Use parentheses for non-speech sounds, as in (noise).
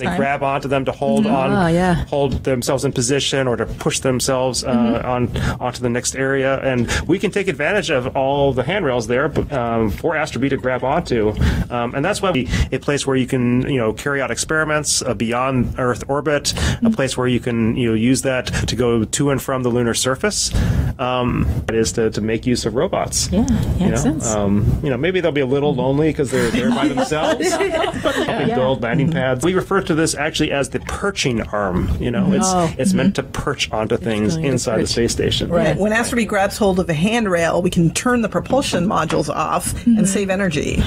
They grab onto them to hold on, Ah, yeah. hold themselves in position or to push themselves uh, Mm-hmm. on onto the next area. And we can take advantage of all the handrails there um, for Astrobee to grab onto. Um, and that's why we, a place where you can, you know, carry out experiments uh, beyond Earth orbit, Mm-hmm. a place where you can, you know, use that to go to and from the lunar surface. Um, it is to, to make use of robots. Yeah, You makes know, sense. um, you know, maybe they'll be a little lonely because they're there by (laughs) themselves, helping build landing pads. We refer to this actually as the perching arm. You know, it's Oh. it's meant to perch onto things inside the space station. Right. When Astrobee grabs hold of the handrail, we can turn the propulsion modules off and save energy.